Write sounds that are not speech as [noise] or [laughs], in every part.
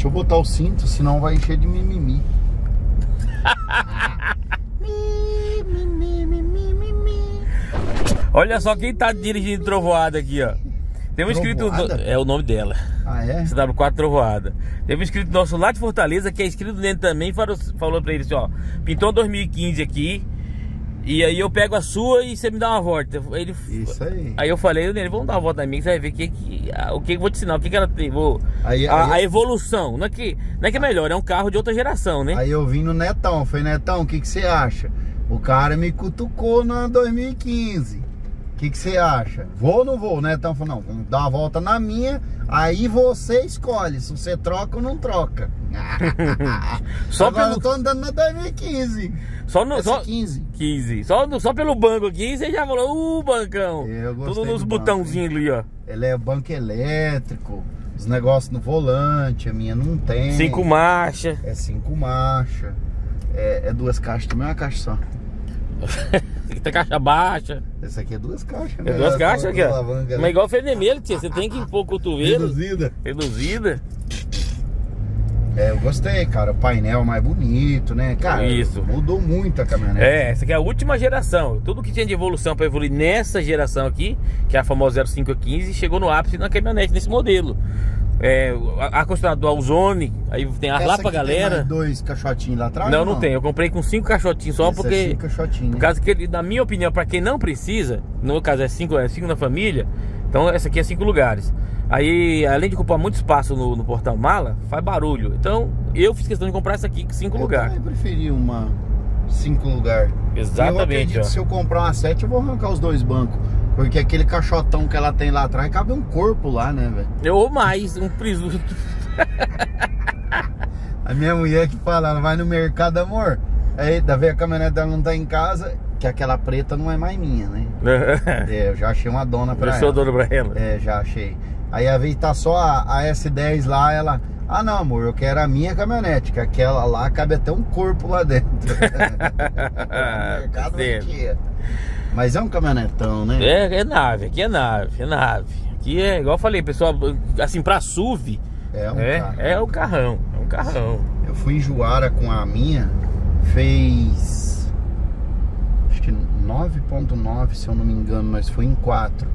Deixa eu botar o cinto, senão vai encher de mimimi. [laughs] Olha só quem tá dirigindo trovoada aqui, ó. Tem um inscrito. Trovoada? É o nome dela. Ah, é? CW4 Trovoada. Teve um inscrito nosso lá de Fortaleza, que é inscrito dentro também, falou, falou pra ele assim, ó. Pintou 2015 aqui. E aí eu pego a sua e você me dá uma volta. Ele, Isso aí. Aí eu falei, nele, vamos dar uma volta na minha, que você vai ver que, que, o que eu vou te ensinar, o que, que ela tem. Vou, Aí- a, aí- a evolução. Não é, que, não é que é melhor, é um carro de outra geração, né? Aí eu vim no Netão, foi Netão, o que, que você acha? O cara me cutucou na 2015. O que, que você acha? Vou ou não vou? O Netão falou, não, vamos dar uma volta na minha, aí você escolhe se você troca ou não troca. [laughs] Só Agora pelo- eu tô andando na 2015. Só no. Essa Só, 15. 15. Só, no- só pelo banco aqui você já falou, uh, bancão. Eu Tudo nos botãozinhos ali, ó. Ele é banco elétrico, os negócios no volante, a minha não tem. Cinco marchas. É cinco marchas. É, é duas caixas também, uma caixa só. [laughs] Tem caixa baixa. Essa aqui é duas caixas, né? É duas caixas aqui, ó. Alavanca, Mas igual freio vermelho, tia. Você tem que o cotovelo. Reduzida. Reduzida. É, eu gostei, cara. O painel mais bonito, né? Cara, Isso. mudou muito a caminhonete. É, essa aqui é a última geração. Tudo que tinha de evolução para evoluir nessa geração aqui, que é a famosa 0515, chegou no ápice na caminhonete, nesse modelo. É, a- ar-condicionado dual zone, aí tem ar Essa lá pra tem galera. mais dois caixotinhos lá atrás? Não, não tem. Eu comprei com cinco caixotinhos só Esse porque. É cinco caixotinhos, Por causa que, na minha opinião, para quem não precisa, no meu caso é cinco, é cinco na família, então essa aqui é cinco lugares. Aí, além de ocupar muito espaço no, no porta-mala, faz barulho. Então, eu fiz questão de comprar essa aqui com cinco Eu lugares. também preferi uma cinco lugar. Exatamente, Eu acredito ó. se eu comprar uma sete, eu vou arrancar os dois bancos. Porque aquele caixotão que ela tem lá atrás, cabe um corpo lá, né, velho? Ou mais, um presunto. [laughs] A minha mulher que fala, ela vai no mercado, amor. Aí, da vez a caminhonete dela não tá em casa, que aquela preta não é mais minha, né? [laughs] É, eu já achei uma dona pra Eu sou ela. dono pra ela. É, já achei. Aí a vez tá só a, a S10 lá, ela. Ah não, amor, eu quero a minha caminhonete, que aquela lá cabe até um corpo lá dentro. [laughs] Mercado tinha. Mas é um caminhonetão, né? É, é nave, aqui é nave, é nave. Aqui é, igual eu falei, pessoal, assim, pra SUV, É um é, carro. é o carrão, é um carrão. Eu fui em Juara com a minha, fez. Acho que 9,9 se eu não me engano, nós foi em 4.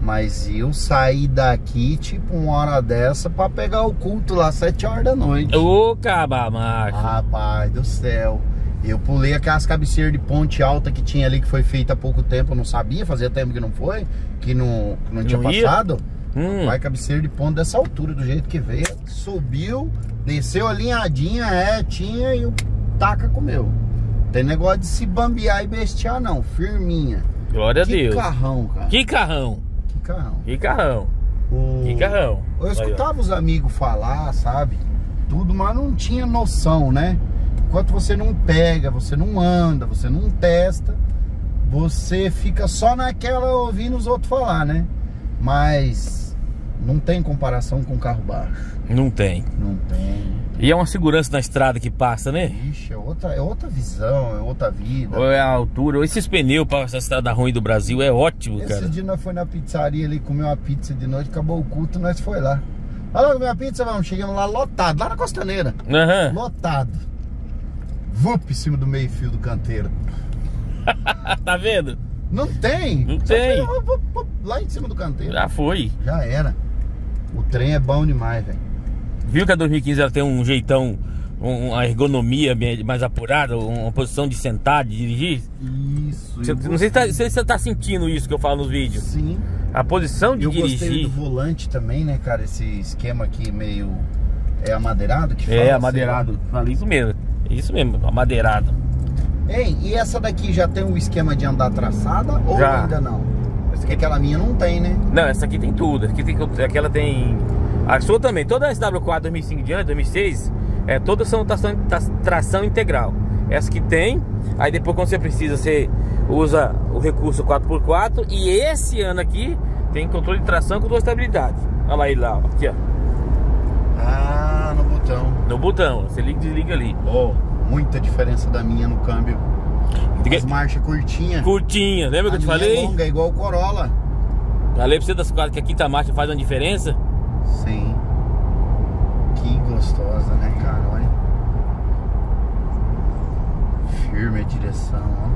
Mas eu saí daqui tipo uma hora dessa pra pegar o culto lá, 7 horas da noite. Ô, caba macho. Rapaz do céu. Eu pulei aquelas cabeceiras de ponte alta que tinha ali, que foi feita há pouco tempo, eu não sabia, fazia tempo que não foi, que não, que não tinha ia? passado. Hum. Vai cabeceira de ponte dessa altura, do jeito que veio, subiu, desceu alinhadinha, retinha e o taca comeu. Tem negócio de se bambear e bestear, não, firminha. Glória a que Deus. carrão, cara. Que carrão, Que carrão. que carrão, O- que carrão. Eu escutava os amigos falar, sabe? Tudo, mas não tinha noção, né? Enquanto você não pega, você não anda, você não testa, você fica só naquela ouvindo os outros falar, né? Mas não tem comparação com carro baixo. Não tem. Não tem. E é uma segurança na estrada que passa, né? Ixi, é outra, é outra visão, é outra vida. Ou é a altura, ou esses pneus para essa estrada ruim do Brasil é ótimo, cara. Esse dia nós foi na pizzaria ali, comer uma pizza de noite, acabou o culto, nós foi lá. Olha lá comer uma pizza, vamos, chegamos lá lotado, lá na Costaneira. Aham. Lotado. Vup em cima do meio fio do canteiro. [laughs] tá vendo? Não tem. Não Só tem. foi, vup, vup, Lá em cima do canteiro. Já foi. Já era. O trem é bom demais, velho. Viu que a 2015 ela tem um jeitão, um- uma ergonomia mais apurada, uma posição de sentar, de dirigir? Isso. Você- eu não sei se, tá- gostei. se você tá sentindo isso que eu falo nos vídeos. Sim. A posição de Eu gostei dirigir. do volante também, né, cara? Esse esquema aqui meio. É amadeirado que fala? É, amadeirado. Falei isso mesmo. Isso mesmo, amadeirado. lá. Ei, e essa daqui já tem o esquema de andar traçada ou Já. ainda não? Porque aquela minha não tem, né? Não, essa aqui tem tudo. Aqui tem, aquela tem. A sua também. Toda a SW4 2005 diante, 2006, é, todas são tração, tra- tração integral. Essa que tem, aí depois quando você precisa, você usa o recurso 4x4. E esse ano aqui tem controle de tração com duas estabilidades. Olha lá ele lá, ó. aqui ó. Ah, no botão. No botão, você liga e desliga ali. Oh, muita diferença da minha no câmbio. As marchas curtinhas. Curtinha, lembra que eu te é falei? É longa, igual o Corolla. Falei pra você das quatro que a quinta marcha faz uma diferença? Sim. Que gostosa, né, cara? Olha. Firme a direção, ó.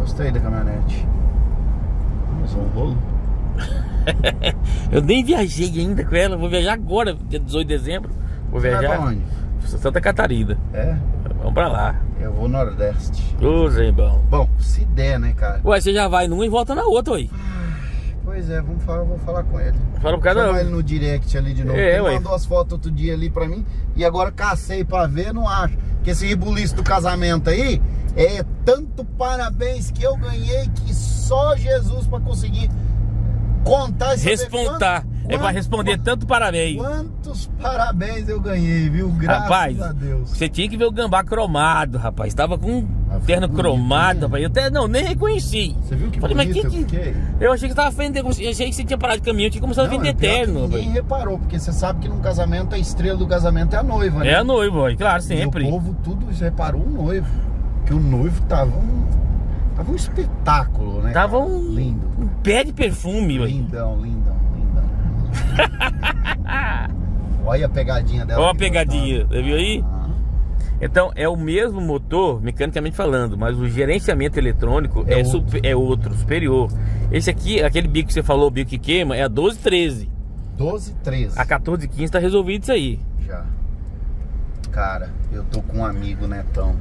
Gostei da caminhonete. Mais um rolo. [laughs] Eu nem viajei ainda com ela, vou viajar agora, dia 18 de dezembro. Vou Vai viajar. pra onde? Santa Catarina. É, Vamos pra lá. eu vou Nordeste. Ô, Zé bom. Se der, né, cara? Ué, você já vai numa e volta na outra, ué. Pois é, vamos falar, vou falar com ele. Fala pro cara. Chama ele no direct ali de novo. É, ele ué. mandou as fotos outro dia ali pra mim e agora cacei pra ver, não acho. Que esse rebuliço do casamento aí é tanto parabéns que eu ganhei que só Jesus pra conseguir contar e quanto- É quanto- responder tanto parabéns. Quantos parabéns eu ganhei, viu? Graças Rapaz, a Deus. você tinha que ver o gambá cromado, rapaz. Tava com um Ah, terno bonito, cromado, né? rapaz. Eu até não, nem reconheci. Você viu que Falei, mas que eu que. Eu achei que você tava vendendo. Eu achei que você tinha parado de caminhão, tinha começado a Não, vender é terno, Ninguém rapaz. reparou, porque você sabe que num casamento a estrela do casamento é a noiva, né? É a noiva, ó, claro, E sempre. o povo tudo reparou o noivo. Que o noivo tava um. Tava um espetáculo, né? Tava cara? um, Lindo. Pé de perfume, ué. Lindão, lindão, lindão. [laughs] Olha a pegadinha dela. Ó a pegadinha, gostosa. você viu aí? Ah, Então, é o mesmo motor, mecanicamente falando, mas o gerenciamento eletrônico É é, outro. super- é outro, superior. Esse aqui, aquele bico que você falou, o bico que queima, é a 1213. 12, 13. A 1415 tá resolvido isso aí. Já. Cara, eu tô com um amigo, Netão.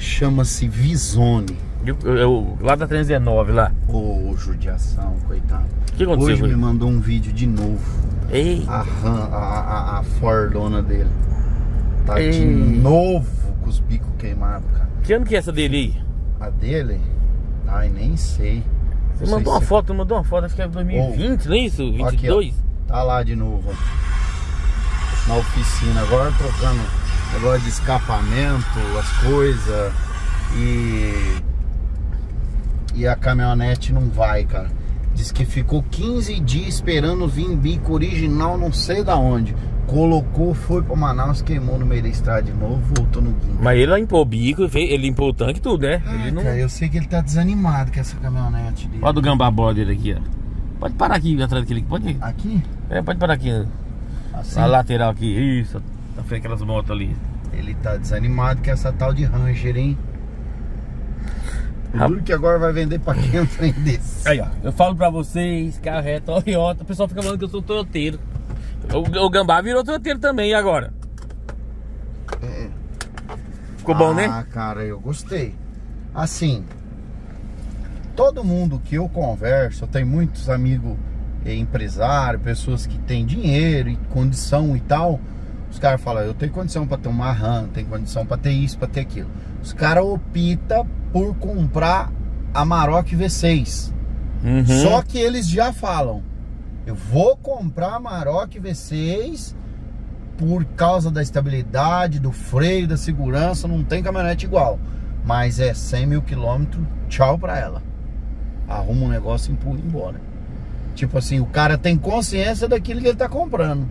Chama-se Visone. Eu, eu- lá da 319, lá. Ô, judiação, coitado. O que aconteceu Hoje me mandou um vídeo de novo. Ei, A, a, a, a Fordona dele. Tá de Ei. novo com os bicos queimados, cara. que ano que é essa dele aí? A dele? Ai, nem sei. Você Não sei mandou uma se- foto, mandou uma foto, acho que é 2020, não é isso? Aqui, 22? ó. Tá lá de novo, ó. Na oficina, agora trocando negócio de escapamento, as coisas. E. E a caminhonete não vai, cara. Diz que ficou 15 dias esperando vir bico original, não sei da onde. Colocou, foi pra Manaus, queimou no meio da estrada de novo, voltou no guincho. Mas ele limpou o bico, ele limpou o tanque e tudo, né? Ah, ele não... cara, eu sei que ele tá desanimado com essa caminhonete dele. Olha do gambá dele aqui, ó. Pode parar aqui atrás daquele pode ir. Aqui? É, pode parar aqui. Assim? Na lateral aqui, isso. Tá frente aquelas motos ali. Ele tá desanimado com essa tal de Ranger, hein? Rap- Juro que agora vai vender pra quem um trem desse. Aí, ó. Eu falo pra vocês, carro é Toyota, o pessoal fica falando que eu sou troteiro. O, o gambá virou troteiro também, e agora? É. Ficou bom, né? Ah, cara, eu gostei. Assim, todo mundo que eu converso, eu tenho muitos amigos eh, empresários, pessoas que têm dinheiro e condição e tal. Os caras falam, eu tenho condição pra ter uma RAM, tenho condição pra ter isso, pra ter aquilo. Os caras optam por comprar a Maroc V6. Uhum. Só que eles já falam: eu vou comprar a Maroc V6 por causa da estabilidade, do freio, da segurança. Não tem caminhonete igual, mas é 100 mil quilômetros. Tchau pra ela. Arruma um negócio e empurra embora. Tipo assim, o cara tem consciência daquilo que ele tá comprando.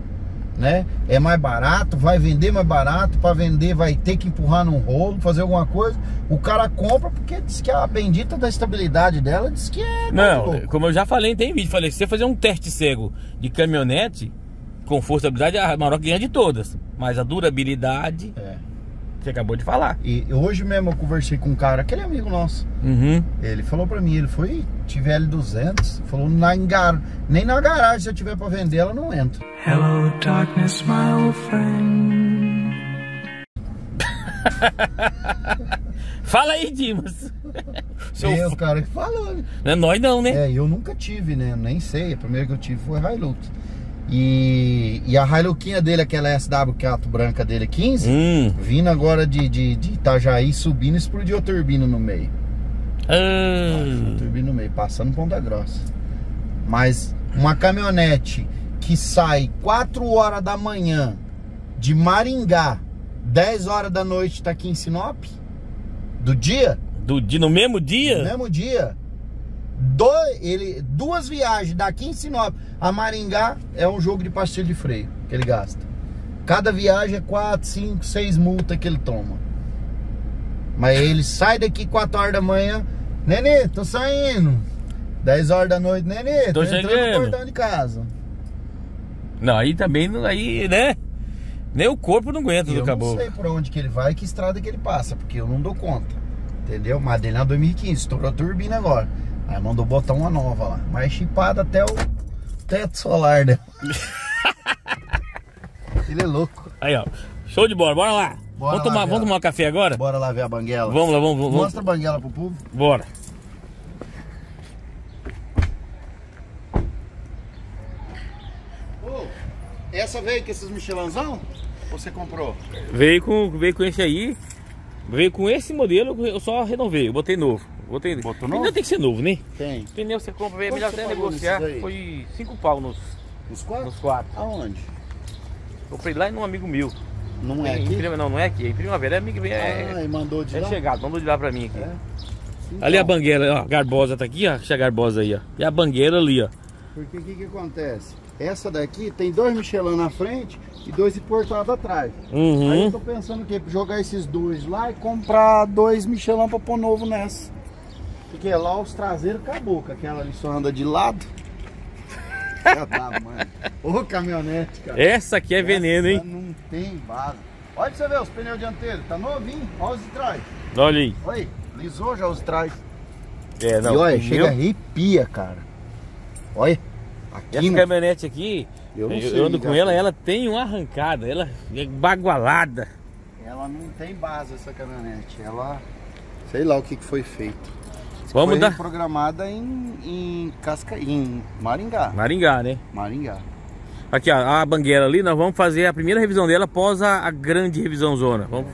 Né? É mais barato, vai vender mais barato, para vender vai ter que empurrar num rolo, fazer alguma coisa. O cara compra porque diz que a bendita da estabilidade dela diz que é Não, como eu já falei, tem vídeo. Falei, se você fazer um teste cego de caminhonete, com força e habilidade, a Maroc ganha de todas. Mas a durabilidade, É. você acabou de falar. E hoje mesmo eu conversei com um cara, aquele amigo nosso. Uhum. Ele falou pra mim, ele foi, tive L200, falou na engar... nem na garagem se eu tiver pra vender ela não entra. Hello, darkness, my old friend. [laughs] Fala aí, Dimas. Seu f- o cara que falou, né? Não é nós não, né? É, eu nunca tive, né? Nem sei. A primeira que eu tive foi Hilux. E, e a Hiluxinha dele, aquela SW4 branca dele, 15, Hum. vindo agora de, de, de Itajaí, subindo, explodiu a turbina no meio. Ah. Turbina no meio, passando Ponta Grossa. Mas uma caminhonete que sai 4 horas da manhã de Maringá, 10 horas da noite tá aqui em Sinop, do dia, Do, de, no mesmo no dia? mesmo dia, do, ele, duas viagens daqui em Sinop a Maringá é um jogo de pastilha de freio que ele gasta. Cada viagem é 4, 5, 6 multas que ele toma. Mas ele sai daqui 4 horas da manhã, Nenê, tô saindo. 10 horas da noite, Nenê, Tô tô, entrando chegando. no portão de casa. Não, aí também, aí, né? Nem o corpo não aguenta do eu caboclo. não sei por onde que ele vai que estrada que ele passa, porque eu não dou conta. Entendeu? Mas dele é 2015, estourou a turbina agora. Aí mandou botar uma nova lá. Mais chipada até o teto solar dela. [laughs] Ele é louco. Aí, ó. Show de bola, bora lá. Bora vamos, lá, tomar, vamos tomar um café agora? Bora lá ver a banguela. Vamos lá, vamos, vamos. Mostra a banguela pro povo. Bora. Essa veio com esses Michelanzão? Ou você comprou? Veio com, veio com esse aí. Veio com esse modelo, eu só renovei, eu botei novo. Botei... Botou Pneu novo? tem que ser novo, né? Tem. Pneu você compra, é melhor até negociar. Foi 5 pau nos, Os quatro? nos quatro. Aonde? Comprei lá em um amigo meu. Não é Em aqui? Prima- não, não é aqui. É em primavera é amigo é, Ah, e mandou de é lá? chegado, mandou de lá pra mim aqui. É? Ali a Então, bangueira, ó, a garbosa tá aqui, ó. Deixa a garbosa aí, ó. E a bangueira ali, ó. Porque o que, que acontece? Essa daqui tem dois Michelin na frente e dois importados atrás. Aí eu Uhum. tô pensando que jogar esses dois lá e comprar dois Michelin pra pôr novo nessa. Porque lá os traseiros acabou, com aquela ali só anda de lado. [laughs] Ô caminhonete, cara. Essa aqui é veneno, Essa hein? Não tem base. Olha pra você ver os pneus dianteiros, tá novinho. Olha os de trás. Olha aí. Olha aí, lisou já os de trás. É, não. e olha, pneu- chega arrepia, cara. Olha. Aqui Essa no- caminhonete aqui, Eu eu, não eu sei ando com ela, ela tem uma arrancada, ela é bagualada. Ela não tem base essa caminhonete. Ela. Sei lá o que, que foi feito. Vamos foi dar. programada em, em Casca... em Maringá. Maringá, né? Maringá. Aqui, ó, a bangueira ali, nós vamos fazer a primeira revisão dela após a, a grande revisão zona. Vamos,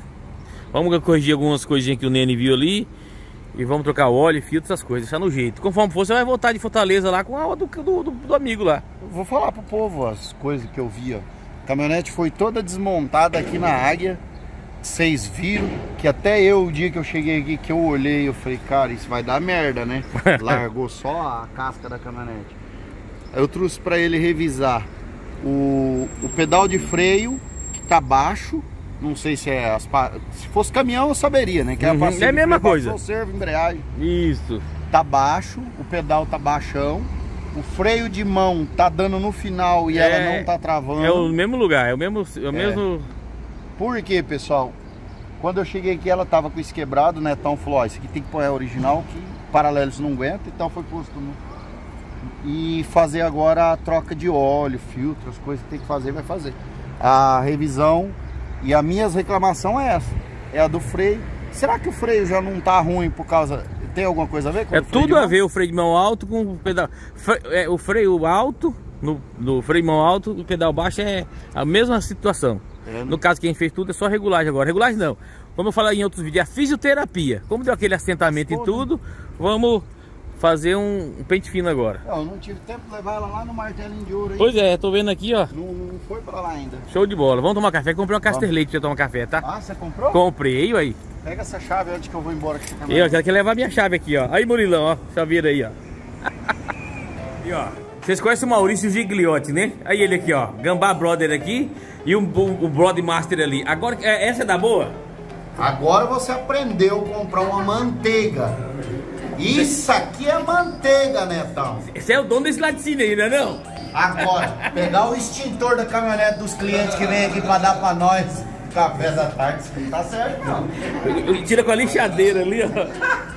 vamos corrigir algumas coisinhas que o Nene viu ali. E vamos trocar óleo, filtro, essas coisas, deixar no jeito. Conforme for, você vai voltar de Fortaleza lá com a do, do, do- do amigo lá. Eu Vou falar pro povo as coisas que eu vi, ó. A caminhonete foi toda desmontada aqui na Águia. Vocês viram que até eu, o dia que eu cheguei aqui, que eu olhei, eu falei, cara, isso vai dar merda, né? [laughs] Largou só a casca da caminhonete. Eu trouxe pra ele revisar o, o pedal de freio, que tá baixo. Não sei se é as Se fosse caminhão eu saberia, né? Que Uhum, passeio é a mesma coisa. Conserva, embreagem Isso. tá baixo, o pedal tá baixão, o freio de mão tá dando no final e É- ela não tá travando. É o mesmo lugar, é o mesmo. É o É. mesmo. Por quê, pessoal? Quando eu cheguei aqui, ela tava com isso quebrado, né? Então falou, ó, isso aqui tem que pôr a original, que paralelo isso não aguenta, então foi posto no... E fazer agora a troca de óleo, filtro, as coisas que tem que fazer, vai fazer. A revisão e a minhas reclamação é essa, é a do freio. Será que o freio já não tá ruim por causa... Tem alguma coisa a ver com É tudo a ver o freio de mão alto com o pedal. fre- é, o freio alto, no, no freio de mão alto, o pedal baixo é a mesma situação. É, No caso, quem fez tudo é só regulagem agora. Regulagem não. Como eu falei em outros vídeos, é a fisioterapia. Como deu aquele assentamento e tudo, vamos fazer um, um pente fino agora. Não, eu não tive tempo de levar ela lá no martelinho de ouro aí. Pois é, tô vendo aqui, ó. Não, não foi pra lá ainda. Show de bola. Vamos tomar café. Comprei uma Caster. Leite pra tomar café, tá? Ah, você comprou? Comprei, aí. Pega essa chave antes que eu vou embora. Que Eu quero que levar minha chave aqui, ó. Aí, Murilão, ó. Chaveira aí, ó. [laughs] e ó. Vocês conhecem o Maurício Gigliotti, né? Aí ele aqui, ó. Gambá Brother aqui e o, o, o Brother Master ali. Agora, é, essa é da boa? Agora você aprendeu a comprar uma manteiga. Isso aqui é manteiga, Netão. Esse é o dono desse laticínio aí, não é não? Agora, pegar o extintor da caminhonete dos clientes que vem aqui pra dar pra nós café da tarde, isso não tá certo não. Tira com a lixadeira ali, ó.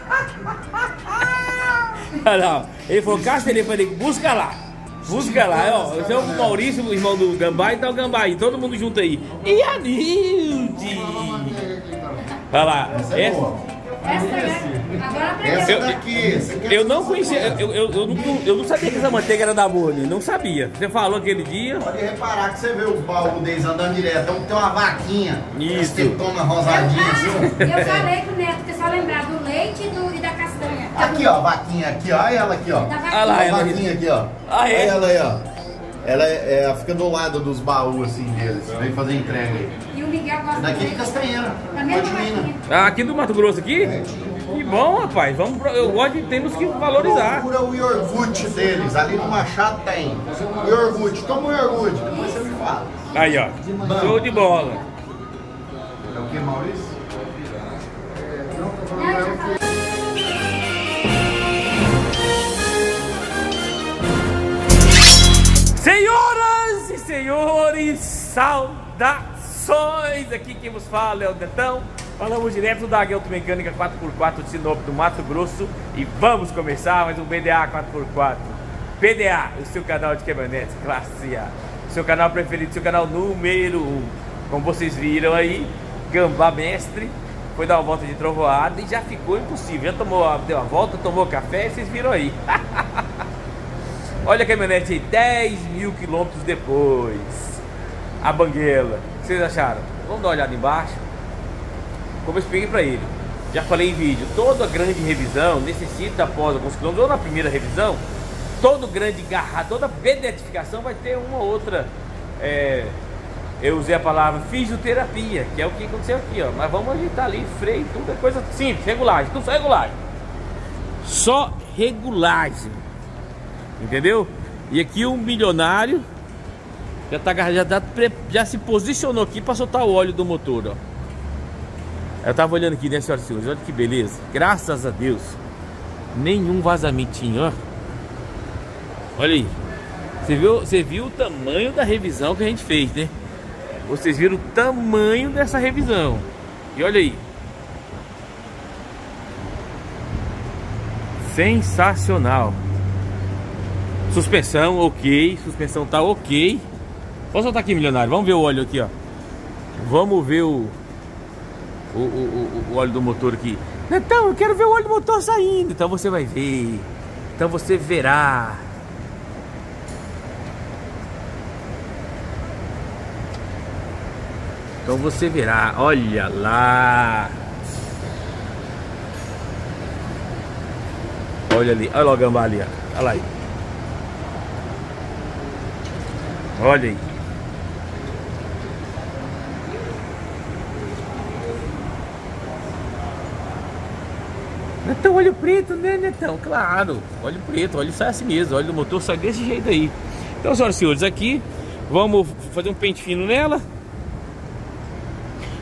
Ó. Ele falou, Cássio, ele falou, busca lá. Busca lá, ó. Esse é o Maurício, o irmão do Gambá, e tá o Gambá aí, todo mundo junto aí. E a Nilde? Olha lá. Essa é boa. Essa. Essa Eu- daqui, é Eu não conhecia, eu, eu, eu, não, eu não sabia que essa manteiga era da Boni, não sabia. Você falou aquele dia. Pode reparar que você vê os deles andando direto. Então tem uma vaquinha. Isso. Tetona rosadinha assim. Eu falei pro Neto que é só lembrar do leite e, do, e da castanha. Aqui, ó, vaquinha aqui, ó. Olha ela aqui, ó. Ah vaquinha. lá, a ela- vaquinha aqui, ó. Ah, é? Olha ela aí, ó. Ela, é, ela fica do lado dos baús, assim, deles. Vem fazer entrega aí. E o Miguel gosta Daqui de. Castanheira. Vaquinha. Ah, aqui do Mato Grosso aqui? Que bom, rapaz. Vamos, pro- eu gosto de temos que valorizar. Procura o iogurte deles. Ali no Machado tem. O iogurte. Toma o iogurte. Depois você me fala. Aí, ó. Show de bola. É o que, Maurício? Senhoras e senhores, saudações! Aqui quem vos fala é o Netão. Falamos direto da Águia Automecânica 4x4 de Sinop do Mato Grosso e vamos começar mais um BDA 4x4. PDA, o seu canal de caminhonetes classe A. Seu canal preferido, seu canal número 1. Um. Como vocês viram aí, Gambá Mestre foi dar uma volta de trovoada e já ficou impossível. Já tomou, deu uma volta, tomou café, vocês viram aí. [laughs] Olha a caminhonete aí, 10 mil quilômetros depois. A banguela. O que vocês acharam? Vamos dar uma olhada embaixo. Como eu expliquei para ele, já falei em vídeo, toda grande revisão necessita após alguns quilômetros, ou na primeira revisão, todo grande garra, toda beatificação vai ter uma outra. É, eu usei a palavra fisioterapia, que é o que aconteceu aqui, ó. Mas vamos ajeitar ali, freio, tudo é coisa simples, regulagem, tudo só regulagem. Só regulagem. Entendeu? E aqui um milionário já, tá, já, tá, já se posicionou aqui para soltar o óleo do motor, ó. Eu tava olhando aqui, né, senhoras e senhores? Olha que beleza. Graças a Deus. Nenhum vazamentinho, ó. Olha aí. Você viu, você viu o tamanho da revisão que a gente fez, né? Vocês viram o tamanho dessa revisão. E olha aí. Sensacional. Suspensão, ok. Suspensão tá ok. Posso soltar aqui, milionário? Vamos ver o óleo aqui, ó. Vamos ver o, o, o, o óleo do motor aqui. Então, eu quero ver o óleo do motor saindo. Então você vai ver. Então você verá. Então você verá. Olha lá. Olha ali. Olha lá o gambá ali. Olha lá aí. Olha aí. Netão, olho preto, né, Netão? Claro, olho preto, olho sai assim mesmo, olho do motor sai desse jeito aí. Então, senhoras e senhores, aqui vamos fazer um pente fino nela.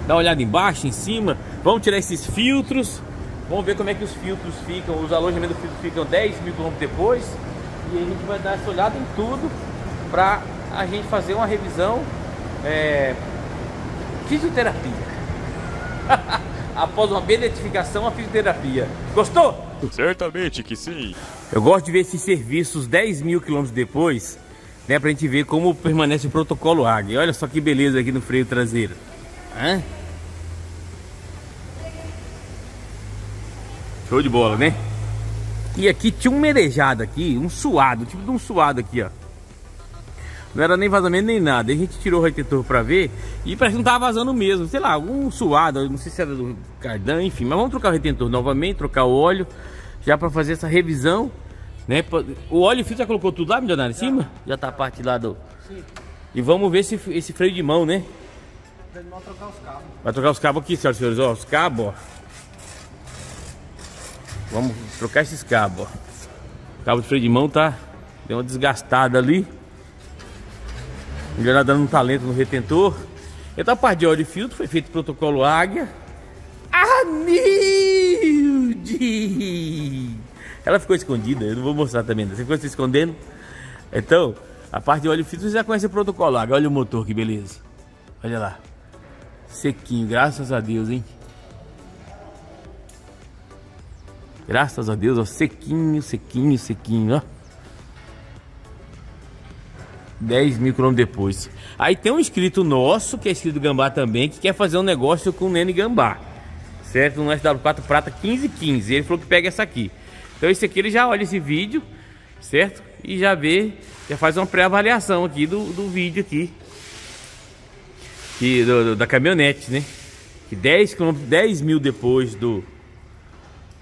Dar uma olhada embaixo, em cima. Vamos tirar esses filtros. Vamos ver como é que os filtros ficam. Os alojamentos do filtro ficam 10 mil quilômetros depois. E a gente vai dar essa olhada em tudo para a gente fazer uma revisão é, fisioterapia. [laughs] Após uma beatificação, a fisioterapia. Gostou? Certamente que sim. Eu gosto de ver esses serviços 10 mil quilômetros depois, né? Pra gente ver como permanece o protocolo Águia. Olha só que beleza aqui no freio traseiro. Hã? Show de bola, né? E aqui tinha um merejado aqui, um suado, tipo de um suado aqui, ó. Não era nem vazamento nem nada. A gente tirou o retentor pra ver e parece que não tava vazando mesmo. Sei lá, algum suado, não sei se era do cardan, enfim. Mas vamos trocar o retentor novamente, trocar o óleo, já pra fazer essa revisão. Né? O óleo filtro já colocou tudo lá, milionário, em cima? Já tá a parte lá do... Sim. E vamos ver esse, esse freio de mão, né? Vai trocar os cabos. Vai trocar os cabos aqui, senhoras e senhores, ó. Os cabos, ó. Vamos trocar esses cabos, ó. O cabo de freio de mão tá... Deu uma desgastada ali. Melhorar dando um talento no retentor. Então a parte de óleo de filtro foi feito protocolo Águia. Anilde! Ela ficou escondida, eu não vou mostrar também. Você ficou se escondendo. Então, a parte de óleo filtro você já conhece o protocolo Águia. Olha o motor, que beleza. Olha lá. Sequinho, graças a Deus, hein? Graças a Deus, ó, sequinho, sequinho, sequinho, ó. 10 mil quilômetros depois. Aí tem um inscrito nosso, que é inscrito Gambá também, que quer fazer um negócio com o Nene Gambá. Certo? No SW4 Prata 1515. Ele falou que pega essa aqui. Então esse aqui ele já olha esse vídeo, certo? E já vê, já faz uma pré-avaliação aqui do, do vídeo aqui. Que, do, do, da caminhonete, né? Que 10, km, 10 mil depois do,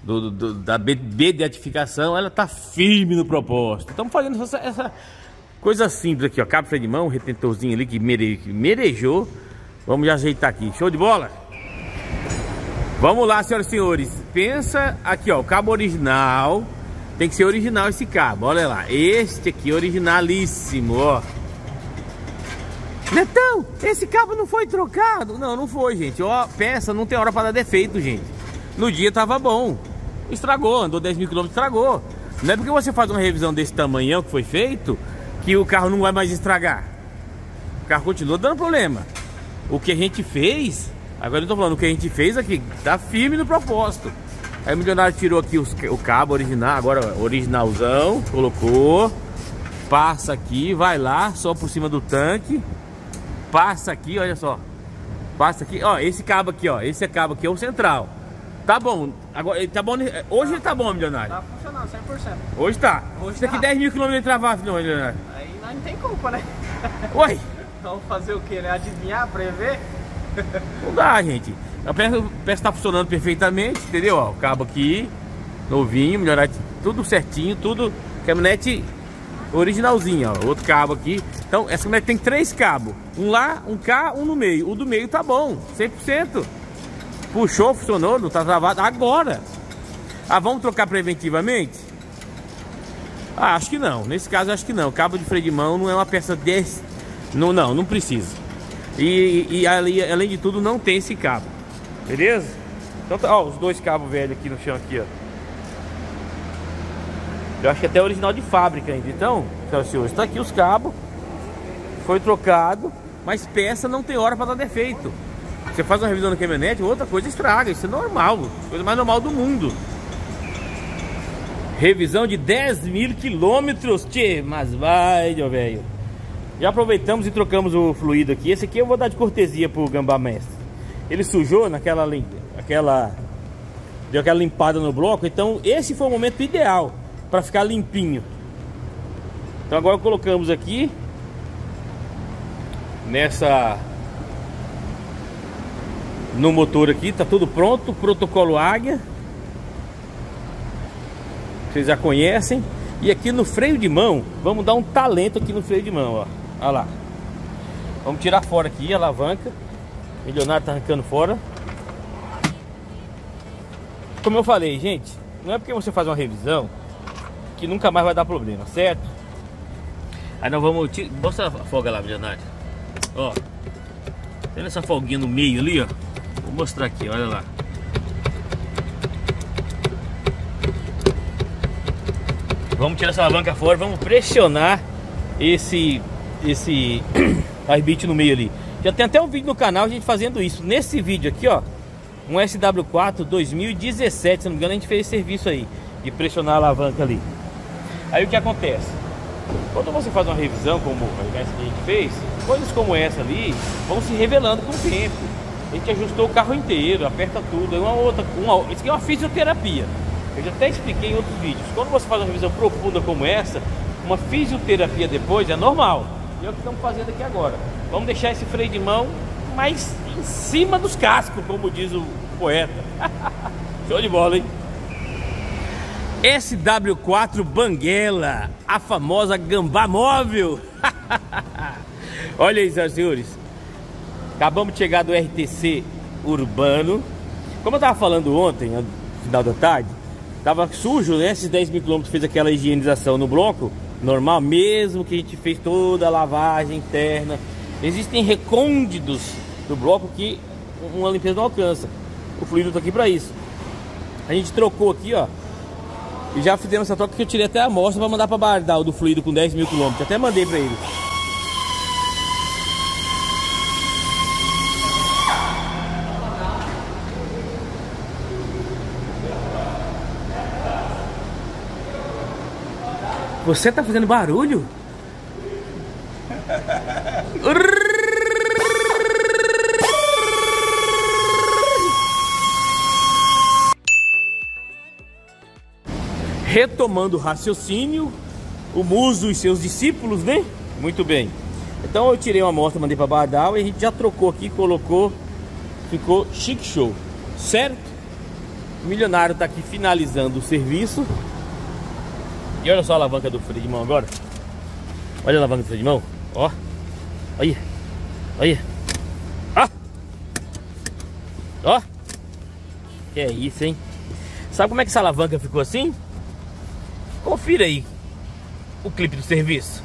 do, do, da beatificação, ela tá firme no propósito. Estamos fazendo essa, essa, Coisa simples aqui, ó. Freio de mão, retentorzinho ali que merejou. Vamos ajeitar aqui. Show de bola? Vamos lá, senhoras e senhores. Pensa aqui, ó. O cabo original. Tem que ser original esse cabo. Olha lá. Este aqui, originalíssimo, ó. Netão, esse cabo não foi trocado? Não, não foi, gente. Ó, peça não tem hora para dar defeito, gente. No dia tava bom. Estragou, andou 10 mil quilômetros, estragou. Não é porque você faz uma revisão desse tamanhão que foi feito que o carro não vai mais estragar. O carro continua dando problema. O que a gente fez, Agora eu tô falando, o que a gente fez aqui, tá firme no propósito. Aí o milionário tirou aqui os- o cabo original, agora originalzão, colocou. Passa aqui, vai lá, só por cima do tanque. Passa aqui, olha só. Passa aqui, ó, esse cabo aqui, ó. Esse cabo aqui é o central. Tá bom. Agora, tá bom. Hoje ele tá bom, milionário. Tá funcionando 100%. Hoje tá. Hoje daqui tá. 10 mil quilômetros de travar, milionário. Aí nós não tem culpa, né? [laughs] Uai, Vamos fazer o quê, né? Adivinhar, prever? não dá, gente. A peça, a peça tá funcionando perfeitamente, entendeu? Ó, o cabo aqui, novinho, melhorar tudo certinho, tudo. Caminhonete originalzinha, ó. Outro cabo aqui. Então, essa caminhonete tem três cabos. Um lá, um cá, um no meio. O do meio tá bom, 100%. Puxou, funcionou, não tá travado. Agora. Ah, vamos trocar preventivamente? Ah, acho que não. Nesse caso, acho que não. Cabo de freio de mão não é uma peça desse. Não, não, não precisa. E, e ali, além de tudo, não tem esse cabo. Beleza? Então, tá, ó, os dois cabos velhos aqui no chão aqui, ó. Eu acho que até é original de fábrica ainda. Então, senhoras e senhores, está aqui os cabos. Foi trocado, mas peça não tem hora para dar defeito. Você faz uma revisão na caminhonete, outra coisa estraga. Isso é normal. Coisa mais normal do mundo. Revisão de 10 mil quilômetros, tchê, mas vai, meu velho. Já aproveitamos e trocamos o fluido aqui. Esse aqui eu vou dar de cortesia pro Gambá Mestre. Ele sujou naquela lim- aquela deu aquela limpada no bloco, então esse foi o momento ideal para ficar limpinho. Então agora colocamos aqui nessa no motor aqui, tá tudo pronto, protocolo Águia. Vocês já conhecem. E aqui no freio de mão, vamos dar um talento aqui no freio de mão, ó. Olha lá. Vamos tirar fora aqui a alavanca. O milionário tá arrancando fora. Como eu falei, gente, não é porque você faz uma revisão que nunca mais vai dar problema, certo? Aí nós vamos. Mostra a folga lá, milionário. Ó. Tem essa folguinha no meio ali, ó. Vou mostrar aqui, olha lá. Vamos tirar essa alavanca fora, vamos pressionar esse esse [clears throat] arbite no meio ali. Já tem até um vídeo no canal a gente fazendo isso. Nesse vídeo aqui, ó, um SW4 2017, se não me engano, a gente fez esse serviço aí de pressionar a alavanca ali. Aí o que acontece? Quando você faz uma revisão como essa que a gente fez, coisas como essa ali vão se revelando com o tempo. A gente ajustou o carro inteiro, aperta tudo, é uma outra, uma, isso aqui é uma fisioterapia. Eu já até expliquei em outros vídeos. Quando você faz uma revisão profunda como essa, uma fisioterapia depois é normal. E é o que estamos fazendo aqui agora. Vamos deixar esse freio de mão mais em cima dos cascos, como diz o poeta. [laughs] Show de bola, hein? SW4 Banguela, a famosa gambá móvel. [laughs] Olha aí, senhores. Acabamos de chegar do RTC Urbano. Como eu tava falando ontem, no final da tarde, tava sujo, né? Esses 10 mil quilômetros fez aquela higienização no bloco, normal, mesmo que a gente fez toda a lavagem interna. Existem recônditos do bloco que uma limpeza não alcança. O fluido tá aqui para isso. A gente trocou aqui, ó. E já fizemos essa troca que eu tirei até a amostra para mandar para Bardal do fluido com 10 mil quilômetros. Até mandei para ele. Você tá fazendo barulho? Retomando o raciocínio, o Muso e seus discípulos, né? Muito bem. Então eu tirei uma amostra, mandei para Bardal e a gente já trocou aqui, colocou, ficou chique show, certo? O milionário tá aqui finalizando o serviço. E olha só a alavanca do freio de mão agora. Olha a alavanca do freio de mão. Ó. Olha. Olha. Ó. Ó. Que é isso, hein? Sabe como é que essa alavanca ficou assim? Confira aí o clipe do serviço.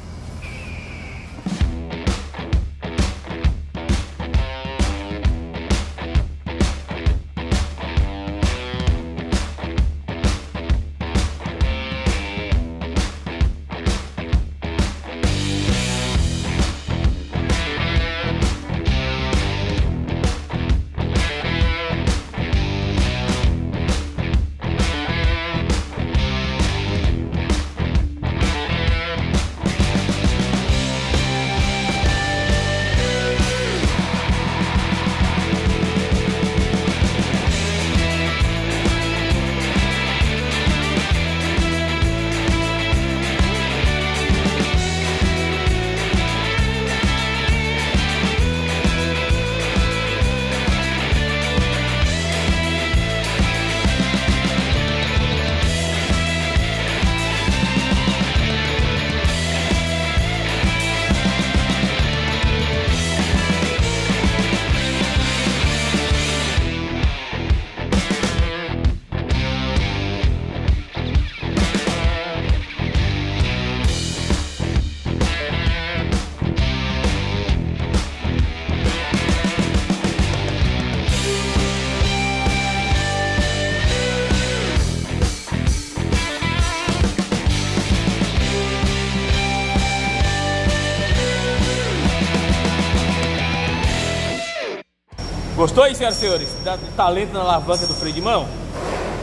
Aí, senhoras e senhores, talento na alavanca do freio de mão?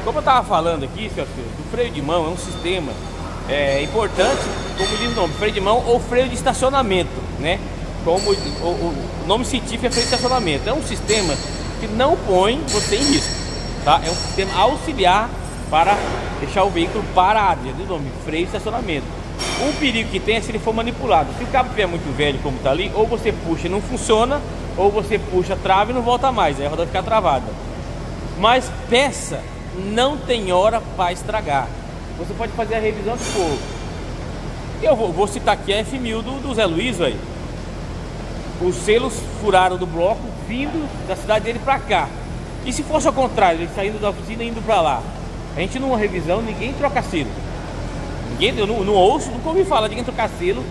Como eu estava falando aqui, senhoras e senhores, o freio de mão é um sistema é, importante, como diz o nome, freio de mão ou freio de estacionamento, né? Como o, o- nome científico é freio de estacionamento. É um sistema que não põe você em risco, tá? É um sistema auxiliar para deixar o veículo parado, diz o nome, freio de estacionamento. O perigo que tem é se ele for manipulado. Se o cabo é muito velho, como está ali, ou você puxa e não funciona, ou você puxa, trava e não volta mais, aí a roda fica travada. Mas peça não tem hora para estragar. Você pode fazer a revisão que for. Eu vou, vou citar aqui a F1000 do, do Zé Luiz, velho. Os selos furaram do bloco vindo da cidade dele para cá. E se fosse ao contrário, ele saindo da oficina e indo para lá? A gente numa revisão, ninguém troca selo. Ninguém, eu não, não ouço, nunca ouvi falar de selo,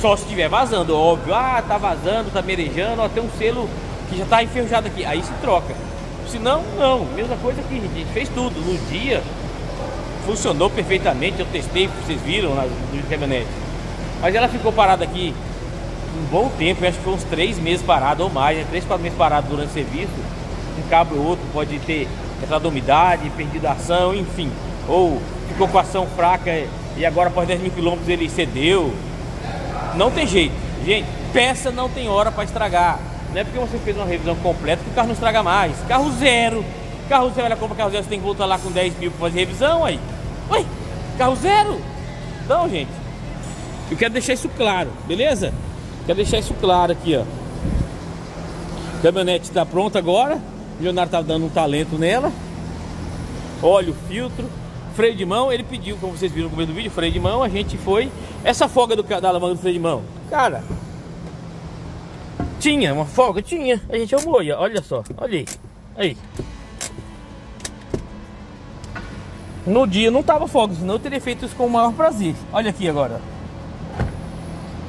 só se estiver vazando, óbvio. Ah, tá vazando, tá merejando, ó, tem um selo que já tá enferrujado aqui. Aí se troca. Se não, não. Mesma coisa que a gente fez tudo. No dia, funcionou perfeitamente. Eu testei, vocês viram no caminhonete. Mas ela ficou parada aqui um bom tempo, acho que foi uns três meses parado ou mais, né? três, quatro meses parado durante o serviço. Um cabo ou outro pode ter entrado umidade, perdido a ação, enfim. Ou ficou com a ação fraca e agora após 10 mil quilômetros ele cedeu. Não tem jeito. Gente, peça não tem hora para estragar. Não é porque você fez uma revisão completa que o carro não estraga mais. Carro zero. Carro zero, ela compra carro zero, você tem que voltar lá com 10 mil para fazer revisão aí. Ué, carro zero? Então, gente, eu quero deixar isso claro, beleza? Quero deixar isso claro aqui, ó. A caminhonete está pronta agora. O Leonardo tá dando um talento nela. Óleo, filtro, freio de mão. Ele pediu, como vocês viram no começo do vídeo, freio de mão. A gente foi. Essa folga do, da alavanca do freio de mão, cara. Tinha uma folga? Tinha. A gente arrumou olha só. Olha aí. Aí. No dia não tava folga, senão eu teria feito isso com o maior prazer. Olha aqui agora.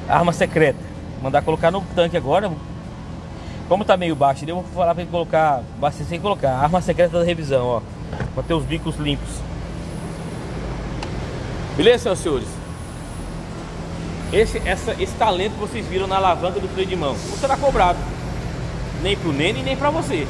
Arma secreta. Mandar colocar no tanque agora. Como tá meio baixo, eu vou falar pra ele colocar. Basta sem colocar. Arma secreta da revisão, ó. Pra ter os bicos limpos. Beleza, senhores? Esse, essa, esse talento que vocês viram na alavanca do freio de mão não será cobrado. Nem pro Nene, nem pra você.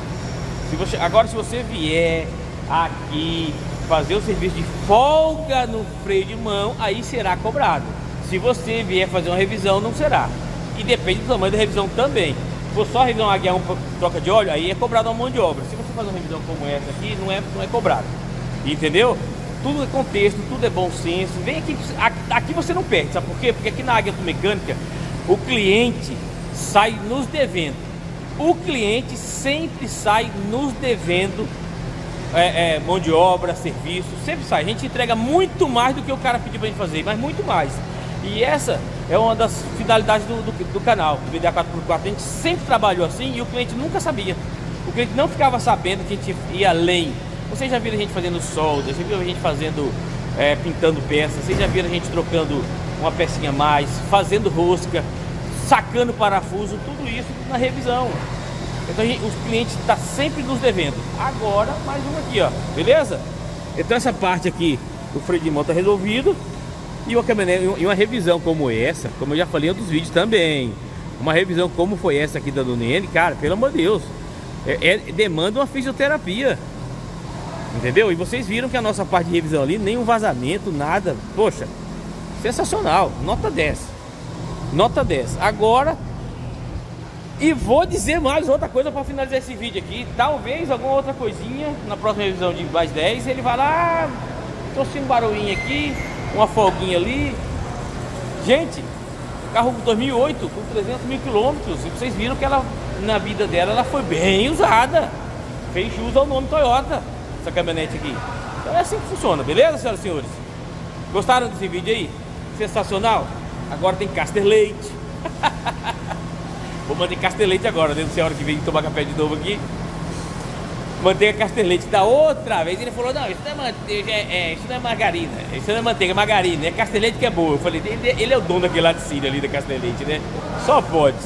Se você. Agora, se você vier aqui fazer o serviço de folga no freio de mão, aí será cobrado. Se você vier fazer uma revisão, não será. E depende do tamanho da revisão também. Se for só revisão Águia 1 pra troca de óleo, aí é cobrado uma mão de obra. Se você fazer uma revisão como essa aqui, não é, não é cobrado. Entendeu? Tudo é contexto, tudo é bom senso. Vem aqui, aqui você não perde, sabe por quê? Porque aqui na Águia Mecânica, o cliente sai nos devendo. O cliente sempre sai nos devendo é, é, mão de obra, serviço, sempre sai. A gente entrega muito mais do que o cara pediu pra gente fazer, mas muito mais. E essa é uma das finalidades do, do, do canal, do VDA 4x4. A gente sempre trabalhou assim e o cliente nunca sabia. O cliente não ficava sabendo que a gente ia além. Vocês já viram a gente fazendo solda, já viram a gente fazendo, é, pintando peças, vocês já viram a gente trocando uma pecinha a mais, fazendo rosca, sacando parafuso, tudo isso na revisão. Então gente- os clientes estão sempre nos devendo. Agora, mais uma aqui, ó. Beleza? Então essa parte aqui do freio de mão tá resolvido. E uma e uma revisão como essa, como eu já falei em outros vídeos também. Uma revisão como foi essa aqui da Dona N, cara, pelo amor de Deus. É, é- demanda uma fisioterapia. Entendeu? E vocês viram que a nossa parte de revisão ali, nenhum vazamento, nada. Poxa, sensacional. Nota 10. Nota 10. Agora, e vou dizer mais outra coisa para finalizar esse vídeo aqui. Talvez alguma outra coisinha na próxima revisão de mais 10. Ele vai lá, sentindo um barulhinho aqui, uma folguinha ali. Gente, carro 2008 com 300 mil quilômetros. E vocês viram que ela, na vida dela, ela foi bem usada. Fez jus ao nome Toyota, essa caminhonete aqui. Então é assim que funciona, beleza, senhoras e senhores? Gostaram desse vídeo aí? Sensacional? Agora tem Caster Leite. [laughs] Vou manter Castelete agora, né? Não hora que vem tomar café de novo aqui. Manteiga Castelete da outra vez. Ele falou: Não, isso não é manteiga, é, é, isso não é margarina. Isso não é manteiga, é margarina. É Castelete que é boa. Eu falei: Ele, ele é o dono daquele Síria ali da Castelete, né? Só pode.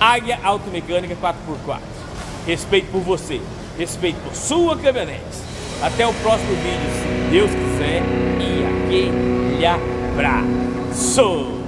Águia Automecânica 4x4. Respeito por você. Respeito por sua caminhonete. Até o próximo vídeo, se Deus quiser. E aquele abraço.